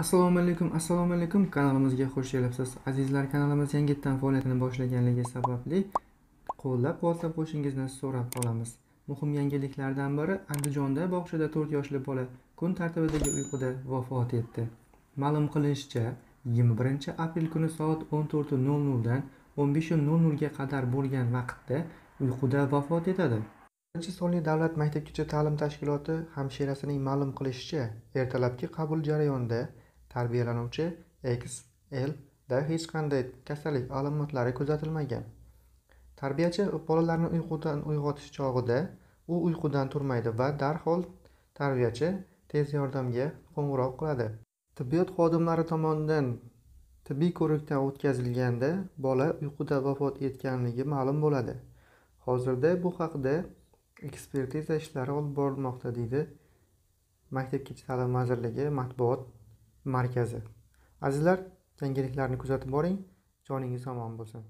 assalomu alaykum assalomu alaykum kanalimizga xush kelibsiz. Azizlar kanalimiz yangitdan faoliyatini boshlaganligi sababli qo'llab quvvatlab qo'yishingizni so'rab qolamiz. Muhim yangiliklardan biri andijonda bog'chada 4 yoshli bola kun tartibidagi uyquda vafot etdi. Ma'lum qilinishicha 21 aprel kuni soat 14:00 dan 15:00 ga qadar bo'lgan vaqtda uyquda vafot etadi. Birinchi sonli davlat maktabgacha ta'lim tashkiloti hamshirasining ma'lum qilishicha ertalabki qabul jarayonida tarbiyalanuvchi xl da hech qanday kasallik alomatlari kuzatilmagan. Tarbiyachi bolalarni uyqudan uyg'otish chog'ida u uyqudan turmaydi va darhol tarbiyachi tez yordamga qo'ng'iroq qiladi. Tibbiyot xodimlari tomonidan tibbiy ko'rikdan o'tkazilganda bola uyquda vafot etganligi ma'lum bo'ladi. Hozirda bu haqda ekspertiza ishlari olib borilmoqda deydi maktabgacha ta'lim vazirligi matbuot markazi. Azizlar yangiliklarni kuzatib boring. Joningiz omon bo'lsin.